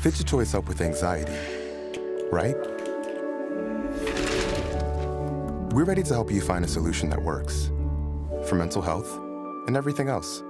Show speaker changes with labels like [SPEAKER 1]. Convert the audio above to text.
[SPEAKER 1] Fidget toys help with anxiety, right? We're ready to help you find a solution that works for mental health and everything else.